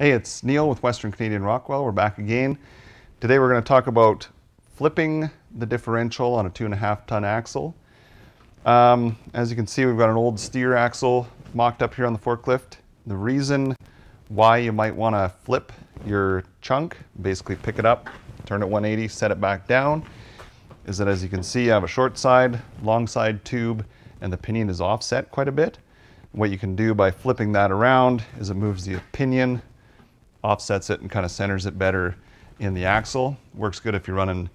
Hey, it's Neil with Western Canadian Rockwell. We're back again. Today we're going to talk about flipping the differential on a two and a half ton axle. Um, as you can see, we've got an old steer axle mocked up here on the forklift. The reason why you might want to flip your chunk, basically pick it up, turn it 180, set it back down, is that as you can see, I have a short side, long side tube, and the pinion is offset quite a bit. What you can do by flipping that around is it moves the pinion offsets it and kind of centers it better in the axle. Works good if you're running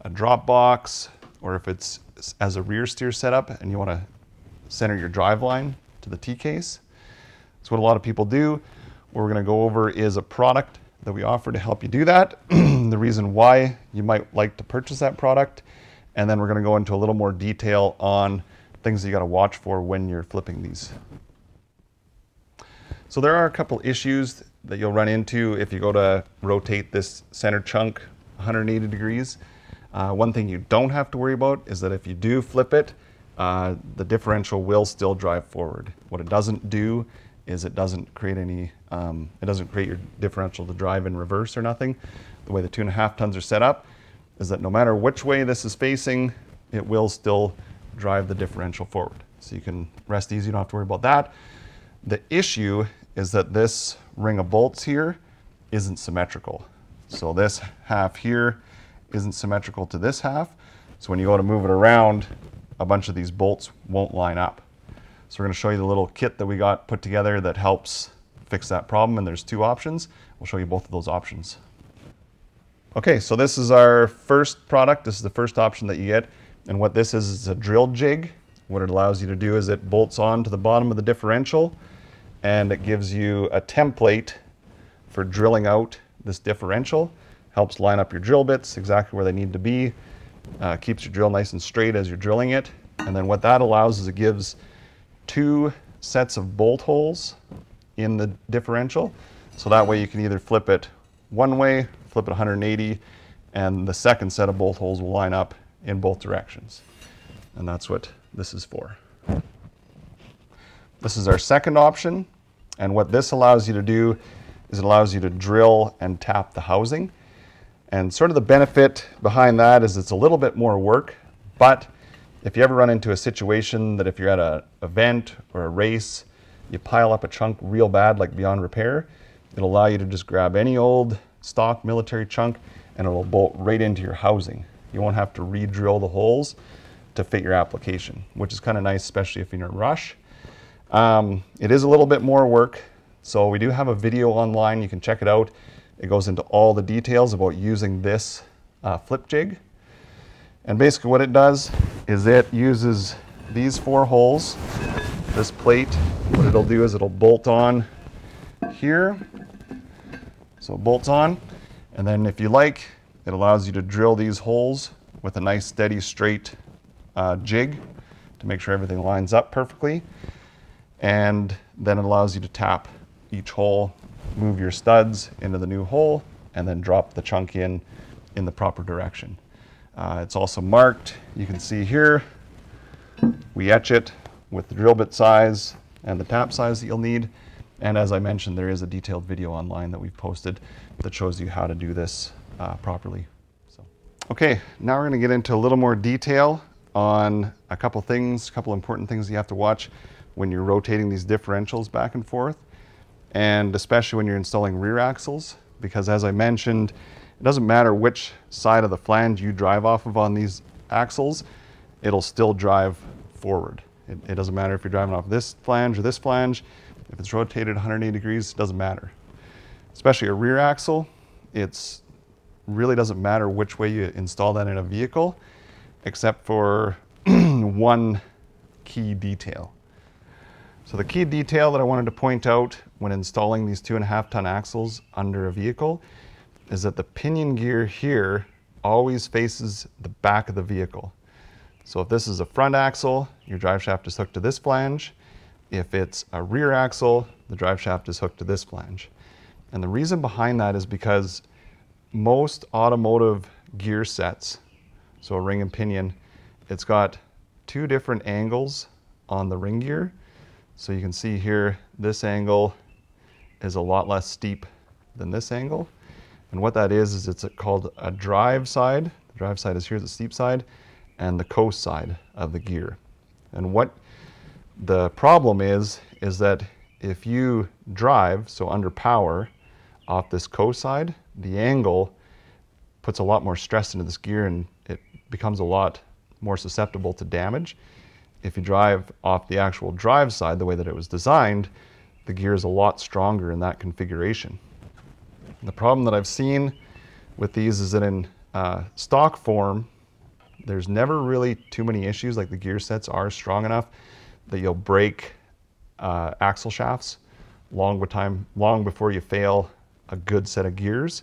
a drop box or if it's as a rear steer setup and you want to center your drive line to the T-case. That's what a lot of people do. What we're going to go over is a product that we offer to help you do that, the reason why you might like to purchase that product, and then we're going to go into a little more detail on things that you got to watch for when you're flipping these. So there are a couple issues that you'll run into if you go to rotate this center chunk 180 degrees. Uh, one thing you don't have to worry about is that if you do flip it, uh, the differential will still drive forward. What it doesn't do is it doesn't create any, um, it doesn't create your differential to drive in reverse or nothing. The way the two and a half tons are set up is that no matter which way this is facing, it will still drive the differential forward. So you can rest easy, you don't have to worry about that. The issue is that this ring of bolts here isn't symmetrical. So this half here isn't symmetrical to this half. So when you go to move it around, a bunch of these bolts won't line up. So we're going to show you the little kit that we got put together that helps fix that problem. And there's two options. We'll show you both of those options. Okay, so this is our first product. This is the first option that you get. And what this is is a drill jig. What it allows you to do is it bolts on to the bottom of the differential and it gives you a template for drilling out this differential. Helps line up your drill bits exactly where they need to be. Uh, keeps your drill nice and straight as you're drilling it. And then what that allows is it gives two sets of bolt holes in the differential. So that way you can either flip it one way, flip it 180, and the second set of bolt holes will line up in both directions. And that's what this is for. This is our second option. And what this allows you to do is it allows you to drill and tap the housing. And sort of the benefit behind that is it's a little bit more work, but if you ever run into a situation that if you're at an event or a race, you pile up a chunk real bad, like beyond repair, it'll allow you to just grab any old stock military chunk and it'll bolt right into your housing. You won't have to re-drill the holes to fit your application, which is kind of nice, especially if you're in a rush. Um, it is a little bit more work, so we do have a video online. You can check it out. It goes into all the details about using this uh, flip jig. And basically what it does is it uses these four holes, this plate. What it'll do is it'll bolt on here. So it bolts on. And then if you like, it allows you to drill these holes with a nice steady straight uh, jig to make sure everything lines up perfectly and then it allows you to tap each hole, move your studs into the new hole, and then drop the chunk in in the proper direction. Uh, it's also marked, you can see here, we etch it with the drill bit size and the tap size that you'll need. And as I mentioned, there is a detailed video online that we've posted that shows you how to do this uh, properly. So, okay, now we're gonna get into a little more detail on a couple things, a couple important things you have to watch when you're rotating these differentials back and forth, and especially when you're installing rear axles, because as I mentioned, it doesn't matter which side of the flange you drive off of on these axles, it'll still drive forward. It, it doesn't matter if you're driving off this flange or this flange, if it's rotated 180 degrees, it doesn't matter. Especially a rear axle, it's really doesn't matter which way you install that in a vehicle, except for one key detail. So the key detail that I wanted to point out when installing these two and a half ton axles under a vehicle is that the pinion gear here always faces the back of the vehicle. So if this is a front axle, your drive shaft is hooked to this flange. If it's a rear axle, the drive shaft is hooked to this flange. And the reason behind that is because most automotive gear sets, so a ring and pinion, it's got two different angles on the ring gear so you can see here, this angle is a lot less steep than this angle. And what that is, is it's called a drive side. The drive side is here, the steep side, and the coast side of the gear. And what the problem is, is that if you drive, so under power, off this coast side, the angle puts a lot more stress into this gear and it becomes a lot more susceptible to damage. If you drive off the actual drive side, the way that it was designed, the gear is a lot stronger in that configuration. The problem that I've seen with these is that in uh, stock form, there's never really too many issues, like the gear sets are strong enough that you'll break uh, axle shafts long, time, long before you fail a good set of gears.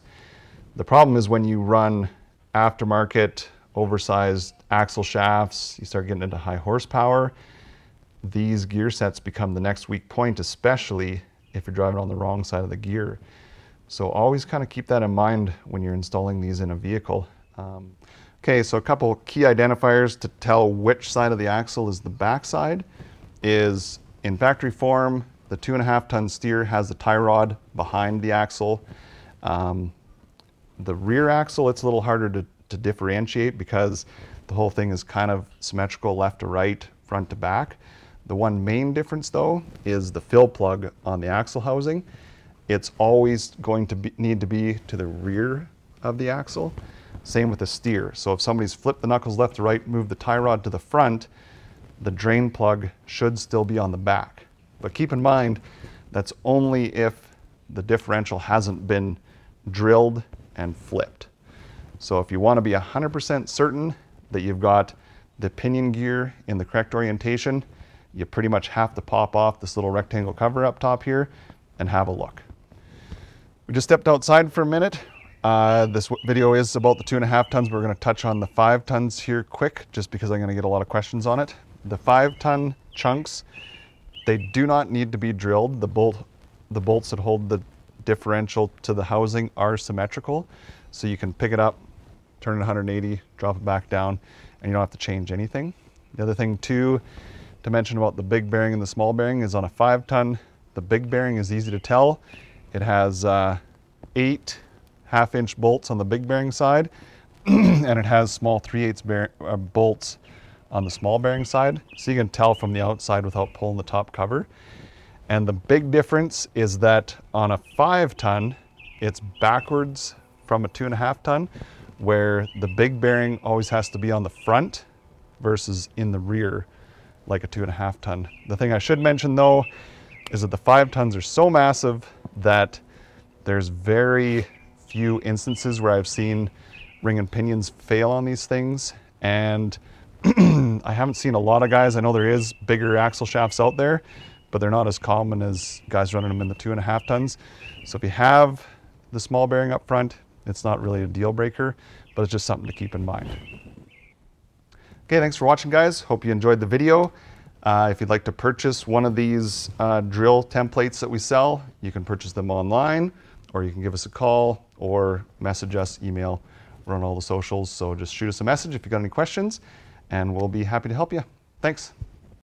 The problem is when you run aftermarket, oversized axle shafts, you start getting into high horsepower, these gear sets become the next weak point, especially if you're driving on the wrong side of the gear. So always kind of keep that in mind when you're installing these in a vehicle. Um, okay, so a couple key identifiers to tell which side of the axle is the back side is in factory form, the two and a half ton steer has the tie rod behind the axle. Um, the rear axle, it's a little harder to, to differentiate because the whole thing is kind of symmetrical left to right, front to back. The one main difference though is the fill plug on the axle housing. It's always going to be, need to be to the rear of the axle. Same with the steer. So if somebody's flipped the knuckles left to right, moved the tie rod to the front, the drain plug should still be on the back. But keep in mind, that's only if the differential hasn't been drilled and flipped. So if you want to be 100% certain that you've got the pinion gear in the correct orientation, you pretty much have to pop off this little rectangle cover up top here and have a look. We just stepped outside for a minute. Uh, this video is about the two and a half tons. We're going to touch on the five tons here quick, just because I'm going to get a lot of questions on it. The five ton chunks, they do not need to be drilled. The bolt, the bolts that hold the differential to the housing are symmetrical. So you can pick it up, turn it 180, drop it back down, and you don't have to change anything. The other thing too, to mention about the big bearing and the small bearing is on a five ton, the big bearing is easy to tell. It has uh, eight half inch bolts on the big bearing side, and it has small 3 8 uh, bolts on the small bearing side. So you can tell from the outside without pulling the top cover. And the big difference is that on a five ton, it's backwards from a two and a half ton, where the big bearing always has to be on the front versus in the rear, like a two and a half ton. The thing I should mention though, is that the five tons are so massive that there's very few instances where I've seen ring and pinions fail on these things. And I haven't seen a lot of guys. I know there is bigger axle shafts out there, but they're not as common as guys running them in the two and a half tons. So if you have the small bearing up front, it's not really a deal breaker, but it's just something to keep in mind. Okay, thanks for watching guys. Hope you enjoyed the video. Uh, if you'd like to purchase one of these uh, drill templates that we sell, you can purchase them online or you can give us a call or message us, email. We're on all the socials, so just shoot us a message if you've got any questions and we'll be happy to help you. Thanks.